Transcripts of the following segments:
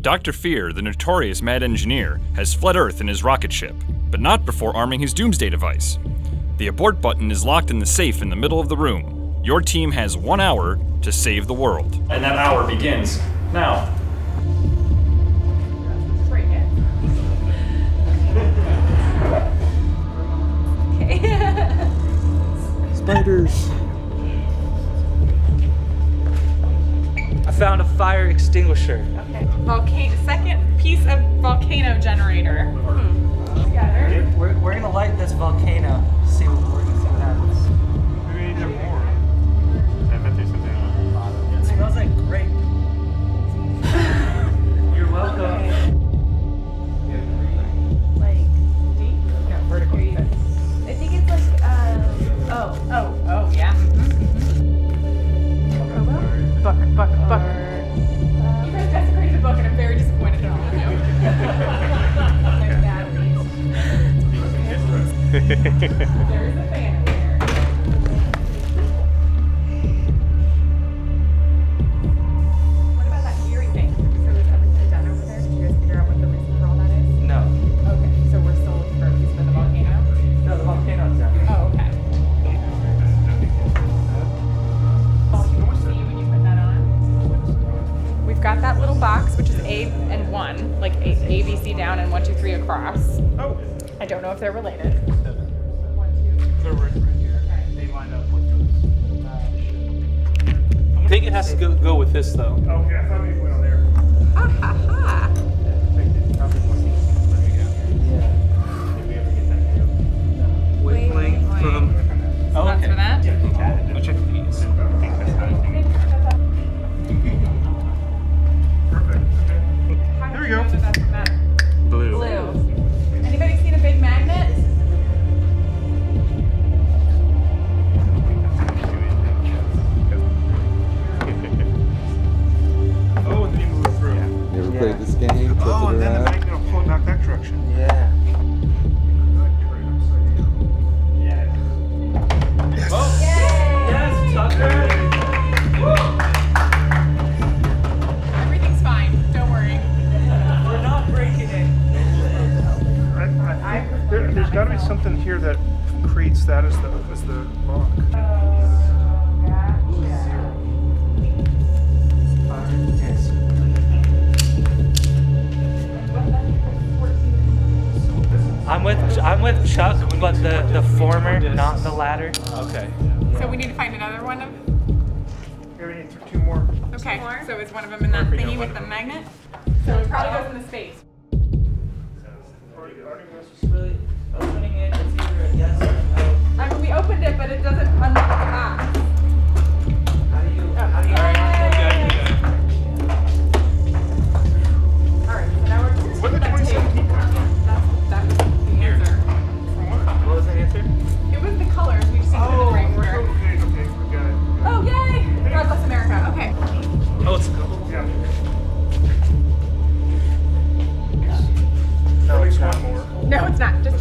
Dr. Fear, the notorious mad engineer, has fled Earth in his rocket ship, but not before arming his doomsday device. The abort button is locked in the safe in the middle of the room. Your team has one hour to save the world. And that hour begins now. Found a fire extinguisher. Okay. Volcano. Second piece of volcano generator. Together. We're, we're gonna light this volcano. See Book. Book. Book. You guys desecrated the book, and I'm very disappointed in all of you. My batteries. There is a fan on. We've got that little box, which is A and one, like A, A, B, C down and one, two, three across. Oh, I don't know if they're related. they're right, right here. They line up with those. I think it has to go, go with this though. Okay, there's got to be something here that creates that as the as the lock. I'm with I'm with Chuck, but the the former, not the latter. Okay. So we need to find another one of. Here we need two more. Okay, so is one of them in that thingy with the magnet? So it probably goes in the space.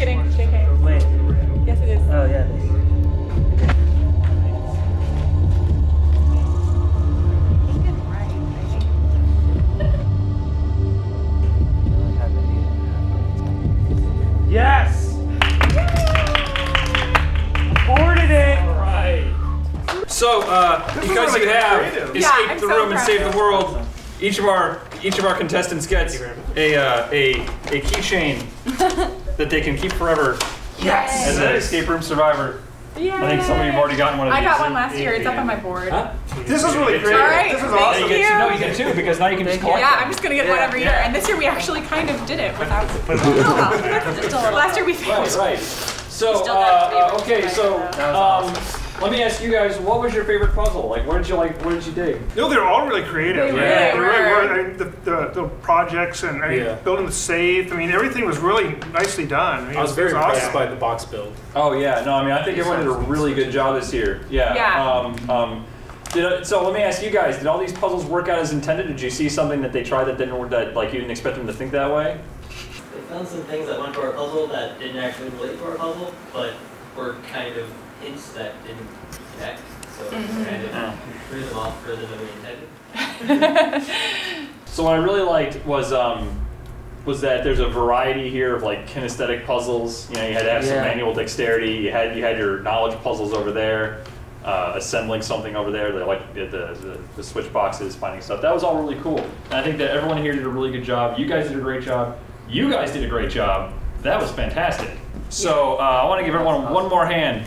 It's not. Just kidding. JK. Wait. Yes, it is. Oh yeah. Yes! Boarded it! All right. So, uh, because really you have creative. Yeah, escaped I'm the so room and proud saved the world, each of our each of our contestants gets a uh, a a keychain that they can keep forever Yes! as an escape room survivor. Yeah. I think some of you've already gotten one of I these. got one last year. It's up on my board. Huh? This is really great. creative. right, This is thank awesome. You get two, no, you get two because now you can just collect Yeah, them. I'm just gonna get one every year. And this year we actually kind of did it without. Just a little. Last year we Right, failed. right. So, still got uh, to be uh, okay, so That was um, let me ask you guys, what was your favorite puzzle? Like, where did you like? Where did you dig? No, they're all really creative. They really They really were. were. I the, the, the projects and I mean, Yeah. building the safe. I mean, everything was really nicely done. I, mean, I was it very impressed awesome. by the box build. Oh yeah, no, I mean I think everyone did a really good job this year. Yeah. Yeah. Um, um, did, uh, so let me ask you guys: Did all these puzzles work out as intended? Did you see something that they tried that didn't work? That like you didn't expect them to think that way? They found some things that went to our puzzle that didn't actually relate to our puzzle, but were kind of hints that didn't connect. So it kind of threw them off further than we intended. So what I really liked was um, was that there's a variety here of like kinesthetic puzzles. You know, you had to have some manual dexterity. You had you had your knowledge puzzles over there, uh, assembling something over there. The like the, the the switch boxes, finding stuff. That was all really cool. And I think that everyone here did a really good job. You guys did a great job. You guys did a great job. That was fantastic. So uh, I want to give everyone one more hand.